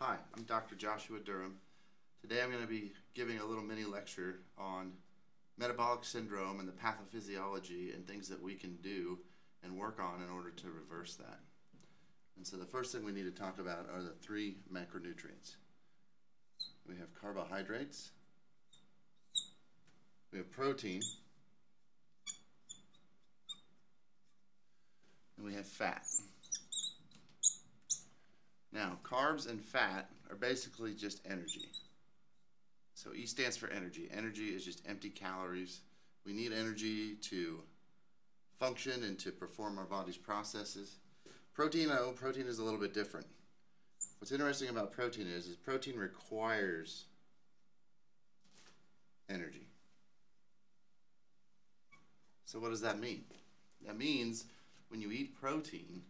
Hi, I'm Dr. Joshua Durham. Today I'm going to be giving a little mini lecture on metabolic syndrome and the pathophysiology and things that we can do and work on in order to reverse that. And so the first thing we need to talk about are the three macronutrients. We have carbohydrates, we have protein, and we have fat. Now, carbs and fat are basically just energy. So E stands for energy. Energy is just empty calories. We need energy to function and to perform our body's processes. Protein, oh, protein is a little bit different. What's interesting about protein is, is protein requires energy. So what does that mean? That means when you eat protein,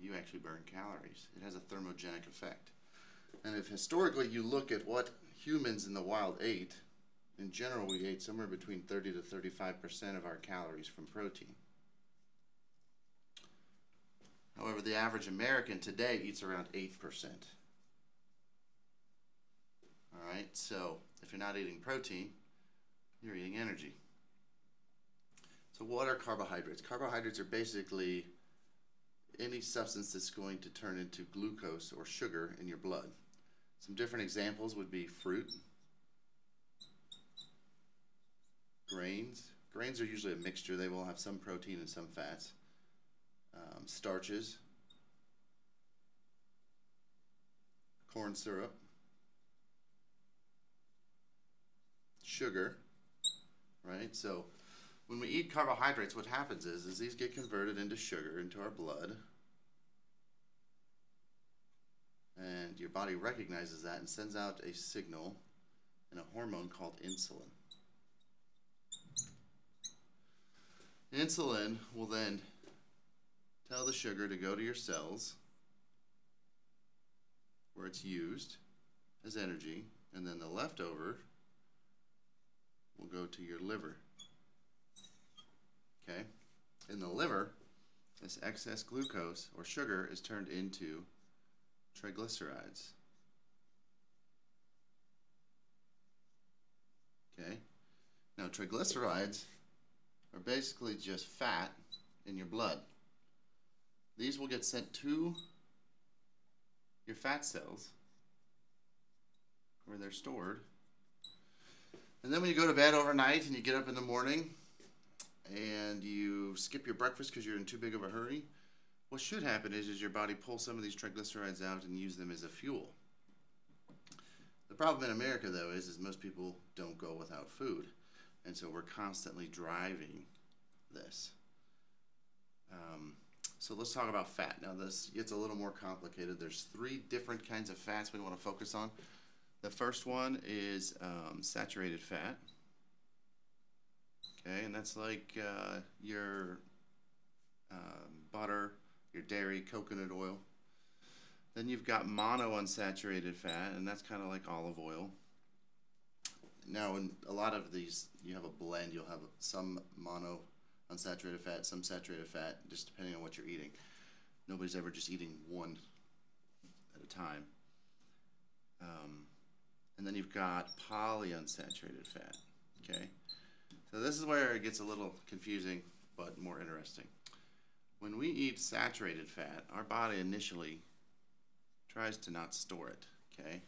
you actually burn calories. It has a thermogenic effect. And if historically you look at what humans in the wild ate, in general we ate somewhere between 30 to 35% of our calories from protein. However, the average American today eats around 8%. All right, so if you're not eating protein, you're eating energy. So what are carbohydrates? Carbohydrates are basically any substance that's going to turn into glucose or sugar in your blood. Some different examples would be fruit, grains. Grains are usually a mixture. They will have some protein and some fats. Um, starches, corn syrup, sugar, right? So when we eat carbohydrates, what happens is, is these get converted into sugar, into our blood. And your body recognizes that and sends out a signal and a hormone called insulin. Insulin will then tell the sugar to go to your cells where it's used as energy, and then the leftover will go to your liver. Okay? In the liver, this excess glucose or sugar is turned into triglycerides. Okay? Now, triglycerides are basically just fat in your blood. These will get sent to your fat cells where they're stored. And then when you go to bed overnight and you get up in the morning, and you skip your breakfast because you're in too big of a hurry, what should happen is, is your body pulls some of these triglycerides out and use them as a fuel. The problem in America, though, is, is most people don't go without food. And so we're constantly driving this. Um, so let's talk about fat. Now this gets a little more complicated. There's three different kinds of fats we want to focus on. The first one is um, saturated fat. Okay, and that's like uh, your um, butter, your dairy, coconut oil. Then you've got monounsaturated fat, and that's kind of like olive oil. Now, in a lot of these, you have a blend. You'll have some mono unsaturated fat, some saturated fat, just depending on what you're eating. Nobody's ever just eating one at a time. Um, and then you've got polyunsaturated fat. Okay. So this is where it gets a little confusing, but more interesting. When we eat saturated fat, our body initially tries to not store it, okay?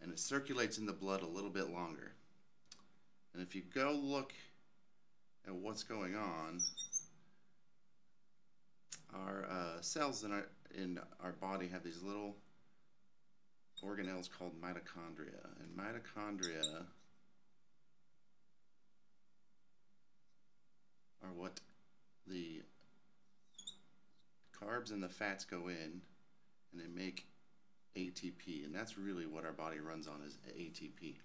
And it circulates in the blood a little bit longer. And if you go look at what's going on, our uh, cells in our, in our body have these little organelles called mitochondria. And mitochondria are what the carbs and the fats go in and they make ATP and that's really what our body runs on is ATP.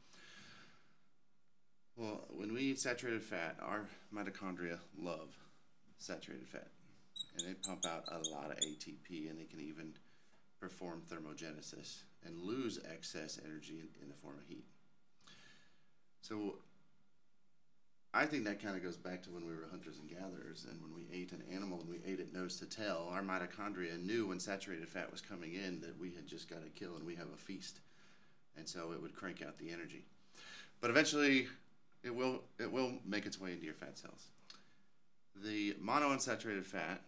Well, when we eat saturated fat, our mitochondria love saturated fat and they pump out a lot of ATP and they can even perform thermogenesis and lose excess energy in, the form of heat. So I think that kind of goes back to when we were hunters and gatherers, and when we ate an animal and we ate it nose to tail, our mitochondria knew when saturated fat was coming in that we had just got to kill and we have a feast, and so it would crank out the energy. But eventually, it will it will make its way into your fat cells. The monounsaturated fat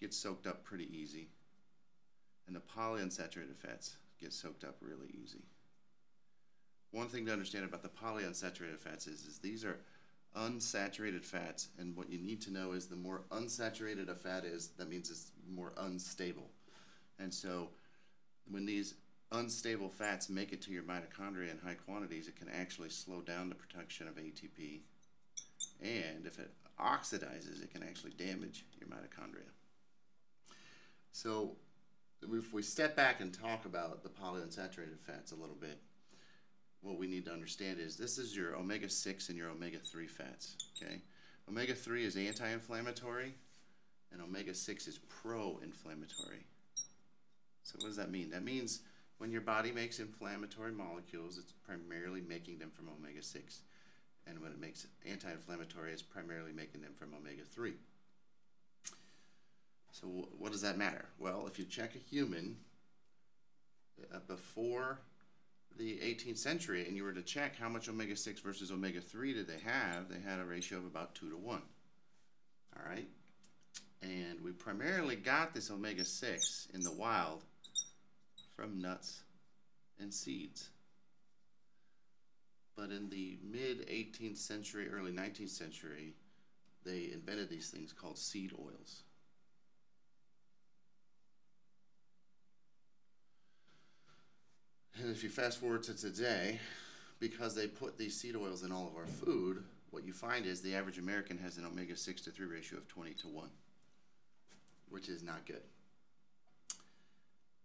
gets soaked up pretty easy, and the polyunsaturated fats get soaked up really easy. One thing to understand about the polyunsaturated fats is, is these are unsaturated fats, and what you need to know is the more unsaturated a fat is, that means it's more unstable. And so when these unstable fats make it to your mitochondria in high quantities, it can actually slow down the production of ATP. And if it oxidizes, it can actually damage your mitochondria. So if we step back and talk about the polyunsaturated fats a little bit, what we need to understand is this is your omega-6 and your omega-3 fats, okay? Omega-3 is anti-inflammatory, and omega-6 is pro-inflammatory. So what does that mean? That means when your body makes inflammatory molecules, it's primarily making them from omega-6. And when it makes anti-inflammatory, it's primarily making them from omega-3. So what does that matter? Well, if you check a human uh, before the 18th century and you were to check how much omega-6 versus omega-3 did they have, they had a ratio of about 2 to 1. All right? And we primarily got this omega-6 in the wild from nuts and seeds. But in the mid 18th century, early 19th century, they invented these things called seed oils. And if you fast forward to today, because they put these seed oils in all of our food, what you find is the average American has an omega 6 to 3 ratio of 20 to 1, which is not good.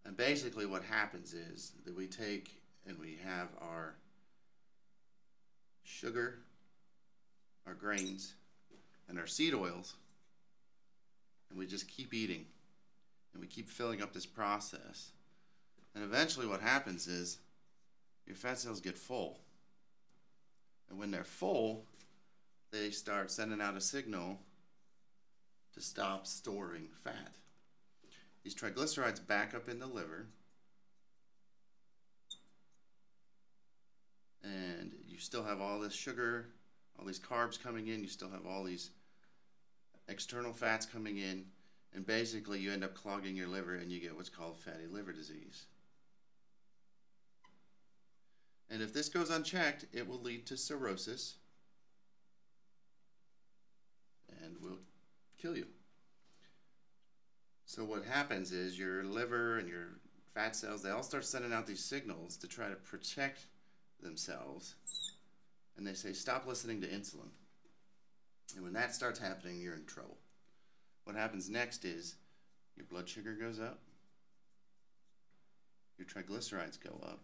And basically, what happens is that we take and we have our sugar, our grains, and our seed oils, and we just keep eating and we keep filling up this process and eventually, what happens is your fat cells get full. And when they're full, they start sending out a signal to stop storing fat. These triglycerides back up in the liver, and you still have all this sugar, all these carbs coming in, you still have all these external fats coming in, and basically you end up clogging your liver and you get what's called fatty liver disease. And if this goes unchecked, it will lead to cirrhosis and will kill you. So what happens is your liver and your fat cells, they all start sending out these signals to try to protect themselves. And they say, stop listening to insulin. And when that starts happening, you're in trouble. What happens next is your blood sugar goes up, your triglycerides go up,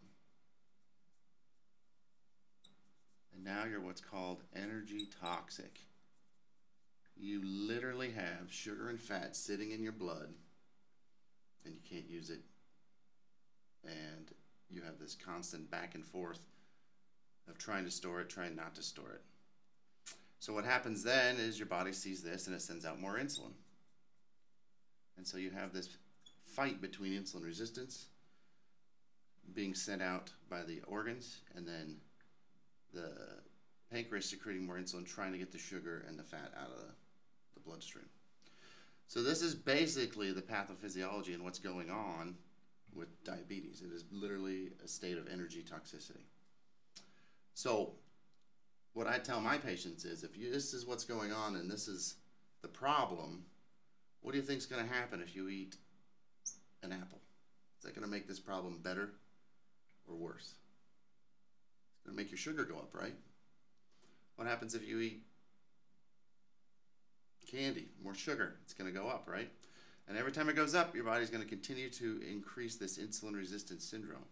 And now you're what's called energy toxic. You literally have sugar and fat sitting in your blood and you can't use it. And you have this constant back and forth of trying to store it, trying not to store it. So what happens then is your body sees this and it sends out more insulin. And so you have this fight between insulin resistance being sent out by the organs and then the pancreas secreting more insulin, trying to get the sugar and the fat out of the, bloodstream. So this is basically the pathophysiology and what's going on with diabetes. It is literally a state of energy toxicity. So what I tell my patients is if you, this is what's going on and this is the problem, what do you think is going to happen if you eat an apple? Is that going to make this problem better or worse? To make your sugar go up, right? What happens if you eat candy, more sugar? It's going to go up, right? And every time it goes up, your body's going to continue to increase this insulin resistance syndrome.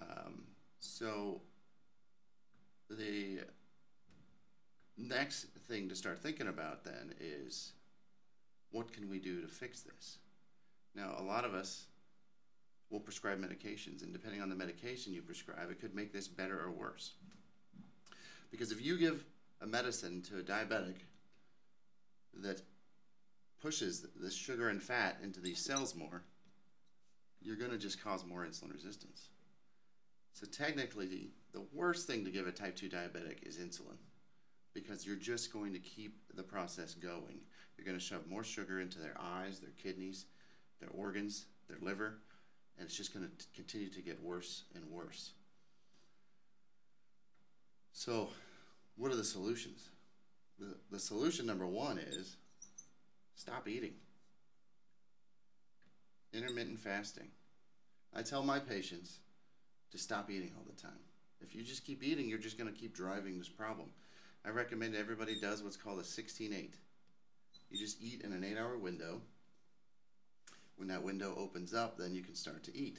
Um, so the next thing to start thinking about then is what can we do to fix this? Now, a lot of us will prescribe medications, and depending on the medication you prescribe, it could make this better or worse. Because if you give a medicine to a diabetic that pushes the sugar and fat into these cells more, you're going to just cause more insulin resistance. So technically, the worst thing to give a type 2 diabetic is insulin because you're just going to keep the process going. You're going to shove more sugar into their eyes, their kidneys, their organs, their liver, and it's just going to continue to get worse and worse. So, what are the solutions? The, the solution number one is stop eating. Intermittent fasting. I tell my patients to stop eating all the time. If you just keep eating, you're just going to keep driving this problem. I recommend everybody does what's called a 16 8. You just eat in an eight hour window. When that window opens up, then you can start to eat.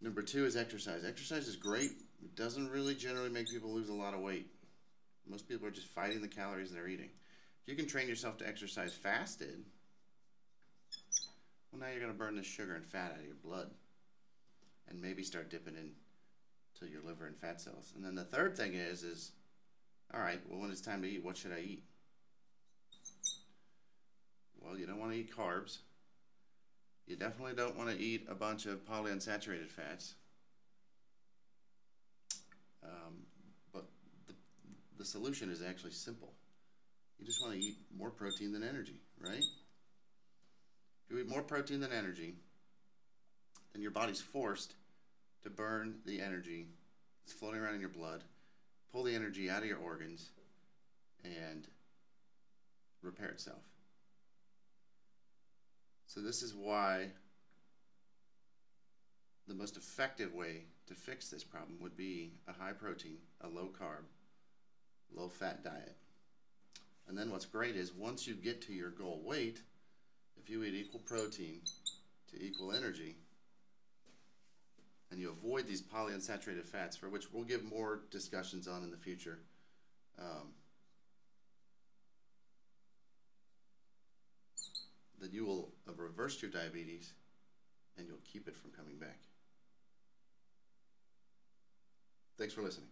Number two is exercise. Exercise is great. It doesn't really generally make people lose a lot of weight. Most people are just fighting the calories they're eating. If you can train yourself to exercise fasted, well, now you're going to burn the sugar and fat out of your blood and maybe start dipping into your liver and fat cells. And then the third thing is, is all right, well, when it's time to eat, what should I eat? Well, you don't want to eat carbs. You definitely don't want to eat a bunch of polyunsaturated fats. Um, but the, the solution is actually simple. You just want to eat more protein than energy, right? If you eat more protein than energy, then your body's forced to burn the energy that's floating around in your blood, pull the energy out of your organs, and repair itself. So, this is why the most effective way to fix this problem would be a high protein, a low carb, low fat diet. And then what's great is once you get to your goal weight, if you eat equal protein to equal energy, and you avoid these polyunsaturated fats, for which we'll give more discussions on in the future. Um, then you will have reversed your diabetes and you'll keep it from coming back. Thanks for listening.